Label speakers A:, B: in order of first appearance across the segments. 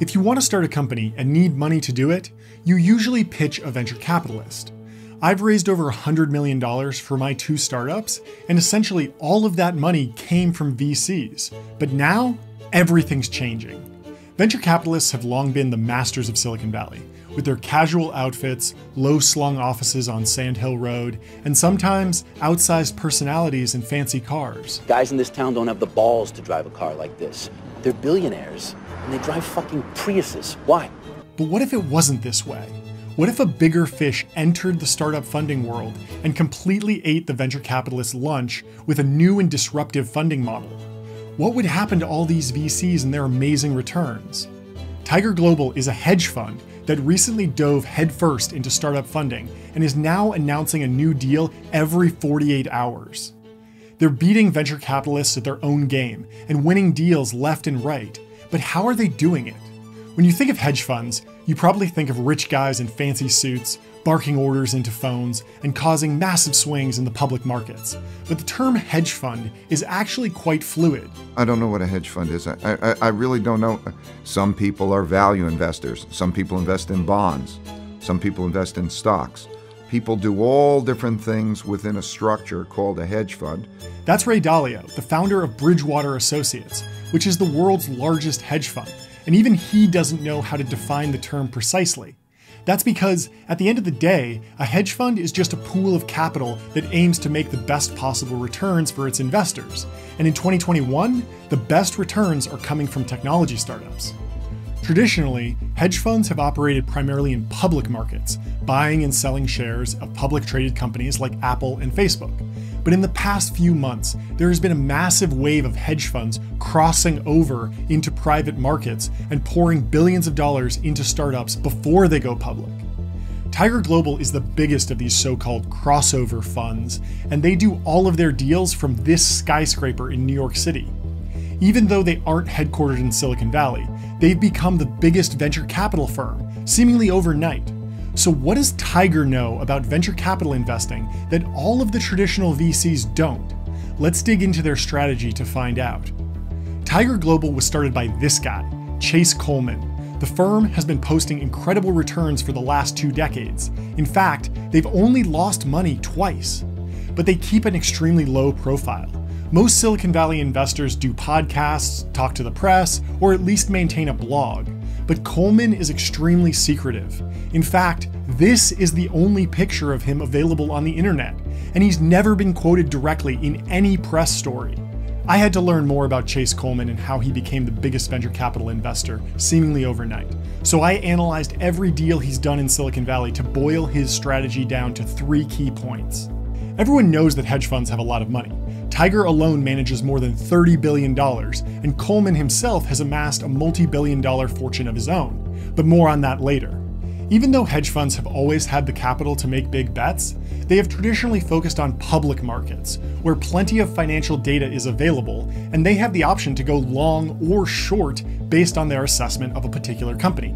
A: If you want to start a company and need money to do it, you usually pitch a venture capitalist. I've raised over $100 million for my two startups, and essentially all of that money came from VCs. But now, everything's changing. Venture capitalists have long been the masters of Silicon Valley, with their casual outfits, low slung offices on Sand Hill Road, and sometimes outsized personalities in fancy cars.
B: Guys in this town don't have the balls to drive a car like this. They're billionaires, and they drive fucking Priuses. Why?
A: But what if it wasn't this way? What if a bigger fish entered the startup funding world and completely ate the venture capitalist lunch with a new and disruptive funding model? What would happen to all these VCs and their amazing returns? Tiger Global is a hedge fund that recently dove headfirst into startup funding and is now announcing a new deal every 48 hours. They're beating venture capitalists at their own game and winning deals left and right, but how are they doing it? When you think of hedge funds, you probably think of rich guys in fancy suits, barking orders into phones, and causing massive swings in the public markets. But the term hedge fund is actually quite fluid.
C: I don't know what a hedge fund is. I, I, I really don't know. Some people are value investors, some people invest in bonds, some people invest in stocks. People do all different things within a structure called a hedge fund.
A: That's Ray Dalio, the founder of Bridgewater Associates, which is the world's largest hedge fund and even he doesn't know how to define the term precisely. That's because, at the end of the day, a hedge fund is just a pool of capital that aims to make the best possible returns for its investors. And in 2021, the best returns are coming from technology startups. Traditionally, hedge funds have operated primarily in public markets, buying and selling shares of public traded companies like Apple and Facebook. But in the past few months, there has been a massive wave of hedge funds crossing over into private markets and pouring billions of dollars into startups before they go public. Tiger Global is the biggest of these so called crossover funds, and they do all of their deals from this skyscraper in New York City. Even though they aren't headquartered in Silicon Valley, they've become the biggest venture capital firm, seemingly overnight. So, what does Tiger know about venture capital investing that all of the traditional VCs don't? Let's dig into their strategy to find out. Tiger Global was started by this guy, Chase Coleman. The firm has been posting incredible returns for the last two decades. In fact, they've only lost money twice. But they keep an extremely low profile. Most Silicon Valley investors do podcasts, talk to the press, or at least maintain a blog. But Coleman is extremely secretive. In fact, this is the only picture of him available on the internet, and he's never been quoted directly in any press story. I had to learn more about Chase Coleman and how he became the biggest venture capital investor, seemingly overnight. So I analyzed every deal he's done in Silicon Valley to boil his strategy down to three key points. Everyone knows that hedge funds have a lot of money. Tiger alone manages more than $30 billion, and Coleman himself has amassed a multi billion dollar fortune of his own. But more on that later. Even though hedge funds have always had the capital to make big bets, they have traditionally focused on public markets, where plenty of financial data is available, and they have the option to go long or short based on their assessment of a particular company.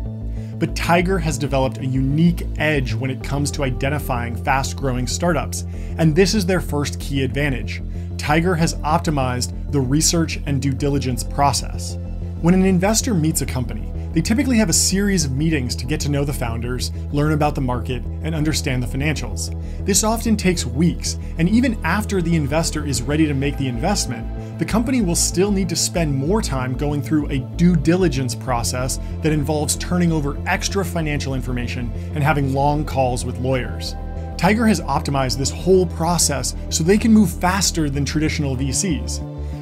A: But Tiger has developed a unique edge when it comes to identifying fast growing startups, and this is their first key advantage Tiger has optimized the research and due diligence process. When an investor meets a company, they typically have a series of meetings to get to know the founders, learn about the market, and understand the financials. This often takes weeks, and even after the investor is ready to make the investment, the company will still need to spend more time going through a due diligence process that involves turning over extra financial information and having long calls with lawyers. Tiger has optimized this whole process so they can move faster than traditional VCs.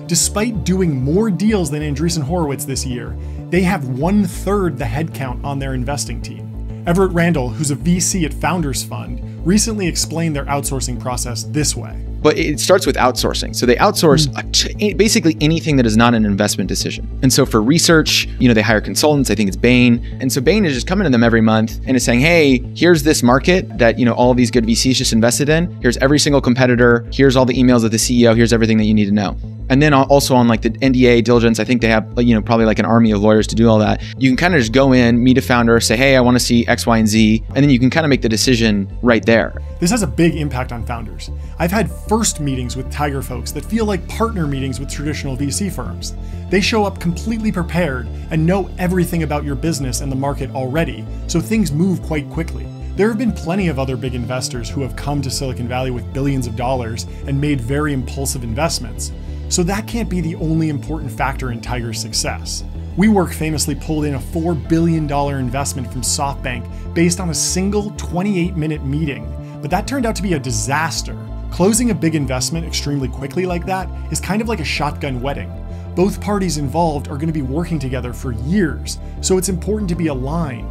A: Despite doing more deals than Andreessen Horowitz this year, they have one third the headcount on their investing team. Everett Randle, who's a VC at Founders Fund, recently explained their outsourcing process this way.
D: But it starts with outsourcing. So they outsource mm. basically anything that is not an investment decision. And so for research, you know, they hire consultants. I think it's Bain. And so Bain is just coming to them every month and is saying, hey, here's this market that, you know, all of these good VCs just invested in. Here's every single competitor. Here's all the emails of the CEO. Here's everything that you need to know. And then also on like the NDA diligence, I think they have, you know, probably like an army of lawyers to do all that. You can kind of just go in, meet a founder, say, hey, I want to see X, Y, and Z. And then you can kind of make the decision right there.
A: This has a big impact on founders. I've had first meetings with Tiger folks that feel like partner meetings with traditional VC firms. They show up completely prepared and know everything about your business and the market already, so things move quite quickly. There have been plenty of other big investors who have come to Silicon Valley with billions of dollars and made very impulsive investments, so that can't be the only important factor in Tiger's success. WeWork famously pulled in a $4 billion investment from SoftBank based on a single 28 minute meeting, but that turned out to be a disaster. Closing a big investment extremely quickly like that is kind of like a shotgun wedding. Both parties involved are going to be working together for years, so it's important to be aligned.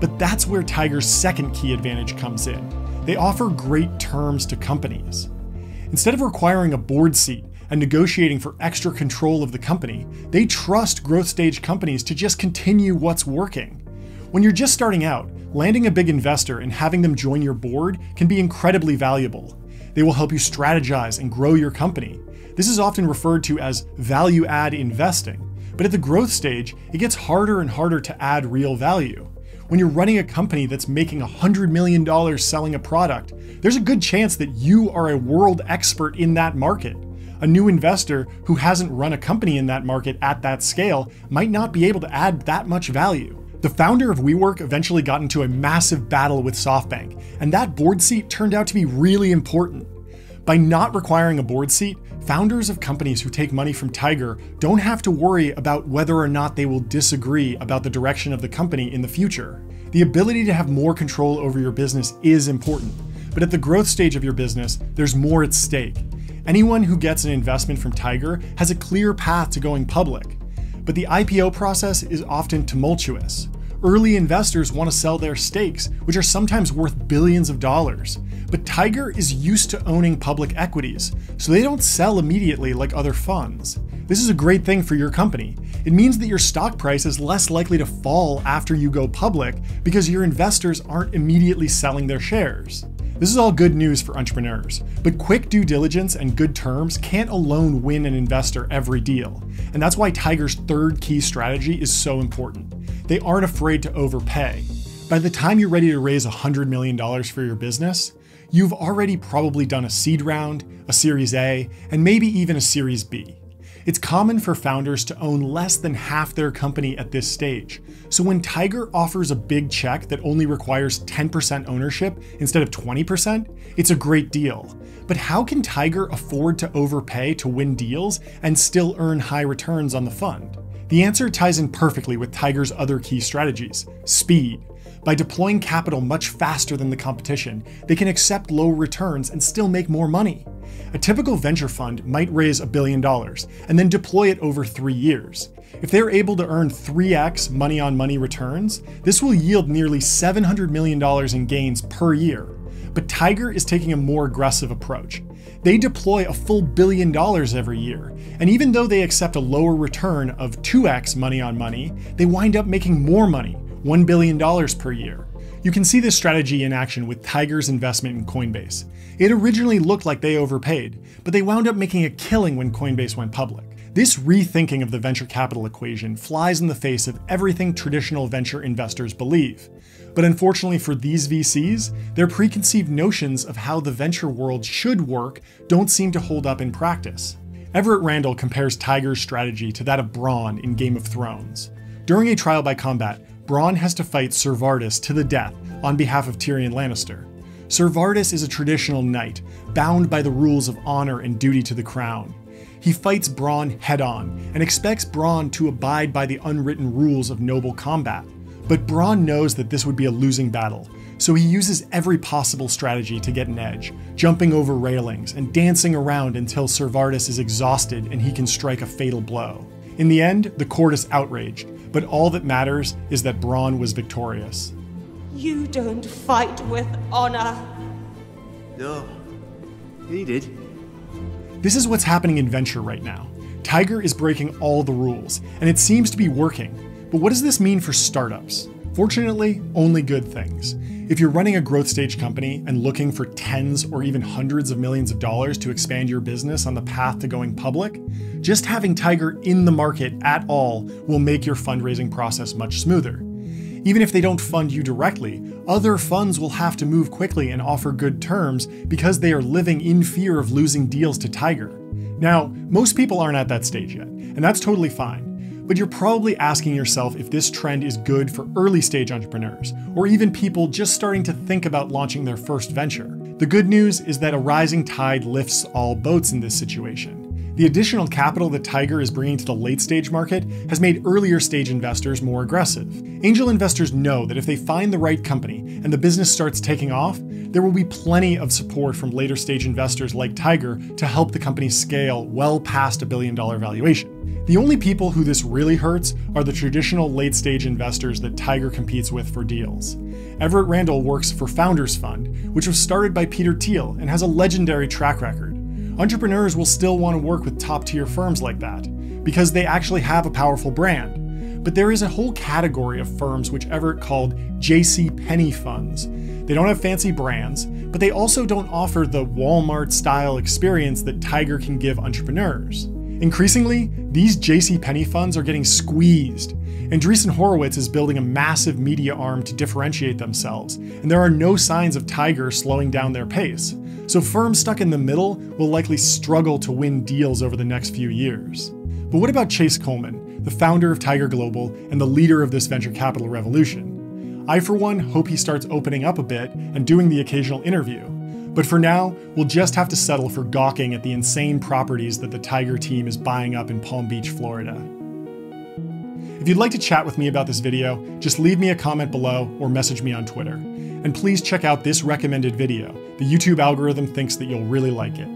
A: But that's where Tiger's second key advantage comes in. They offer great terms to companies. Instead of requiring a board seat and negotiating for extra control of the company, they trust growth stage companies to just continue what's working. When you're just starting out, landing a big investor and having them join your board can be incredibly valuable. They will help you strategize and grow your company. This is often referred to as value add investing, but at the growth stage, it gets harder and harder to add real value. When you're running a company that's making $100 million selling a product, there's a good chance that you are a world expert in that market. A new investor who hasn't run a company in that market at that scale might not be able to add that much value. The founder of WeWork eventually got into a massive battle with SoftBank, and that board seat turned out to be really important. By not requiring a board seat, founders of companies who take money from Tiger don't have to worry about whether or not they will disagree about the direction of the company in the future. The ability to have more control over your business is important, but at the growth stage of your business, there's more at stake. Anyone who gets an investment from Tiger has a clear path to going public. But the IPO process is often tumultuous. Early investors want to sell their stakes, which are sometimes worth billions of dollars. But Tiger is used to owning public equities, so they don't sell immediately like other funds. This is a great thing for your company. It means that your stock price is less likely to fall after you go public because your investors aren't immediately selling their shares. This is all good news for entrepreneurs, but quick due diligence and good terms can't alone win an investor every deal. And that's why Tiger's third key strategy is so important. They aren't afraid to overpay. By the time you're ready to raise $100 million for your business, you've already probably done a seed round, a Series A, and maybe even a Series B. It's common for founders to own less than half their company at this stage. So when Tiger offers a big check that only requires 10% ownership instead of 20%, it's a great deal. But how can Tiger afford to overpay to win deals and still earn high returns on the fund? The answer ties in perfectly with Tiger's other key strategies speed. By deploying capital much faster than the competition, they can accept low returns and still make more money. A typical venture fund might raise a billion dollars and then deploy it over three years. If they're able to earn 3x money on money returns, this will yield nearly $700 million in gains per year. But Tiger is taking a more aggressive approach. They deploy a full billion dollars every year, and even though they accept a lower return of 2x money on money, they wind up making more money, $1 billion per year. You can see this strategy in action with Tiger's investment in Coinbase. It originally looked like they overpaid, but they wound up making a killing when Coinbase went public. This rethinking of the venture capital equation flies in the face of everything traditional venture investors believe. But unfortunately for these VCs, their preconceived notions of how the venture world should work don't seem to hold up in practice. Everett Randle compares Tiger's strategy to that of Bronn in Game of Thrones. During a trial by combat, Bronn has to fight Ser Vardis to the death on behalf of Tyrion Lannister. Ser Vardis is a traditional knight, bound by the rules of honor and duty to the crown. He fights Bronn head on and expects Bronn to abide by the unwritten rules of noble combat. But Bronn knows that this would be a losing battle, so he uses every possible strategy to get an edge, jumping over railings and dancing around until Ser Vardis is exhausted and he can strike a fatal blow. In the end, the court is outraged, but all that matters is that Bronn was victorious.
E: You don't fight with honor.
F: No, he did.
A: This is what's happening in Venture right now. Tiger is breaking all the rules, and it seems to be working. But what does this mean for startups? Fortunately, only good things. If you're running a growth stage company and looking for tens or even hundreds of millions of dollars to expand your business on the path to going public, just having Tiger in the market at all will make your fundraising process much smoother. Even if they don't fund you directly, other funds will have to move quickly and offer good terms because they are living in fear of losing deals to Tiger. Now, most people aren't at that stage yet, and that's totally fine. But you're probably asking yourself if this trend is good for early stage entrepreneurs, or even people just starting to think about launching their first venture. The good news is that a rising tide lifts all boats in this situation. The additional capital that Tiger is bringing to the late stage market has made earlier stage investors more aggressive. Angel investors know that if they find the right company and the business starts taking off, there will be plenty of support from later stage investors like Tiger to help the company scale well past a billion dollar valuation. The only people who this really hurts are the traditional late stage investors that Tiger competes with for deals. Everett Randle works for Founders Fund, which was started by Peter Thiel and has a legendary track record entrepreneurs will still want to work with top tier firms like that because they actually have a powerful brand. But there is a whole category of firms which Everett called JC Penney funds. They don't have fancy brands, but they also don't offer the Walmart style experience that Tiger can give entrepreneurs. Increasingly, these JC Penney funds are getting squeezed, and Andreessen Horowitz is building a massive media arm to differentiate themselves, and there are no signs of Tiger slowing down their pace. So firms stuck in the middle will likely struggle to win deals over the next few years. But what about Chase Coleman, the founder of Tiger Global and the leader of this venture capital revolution? I, for one, hope he starts opening up a bit and doing the occasional interview. But for now, we'll just have to settle for gawking at the insane properties that the Tiger team is buying up in Palm Beach, Florida. If you'd like to chat with me about this video, just leave me a comment below or message me on Twitter. And please check out this recommended video. The YouTube algorithm thinks that you'll really like it.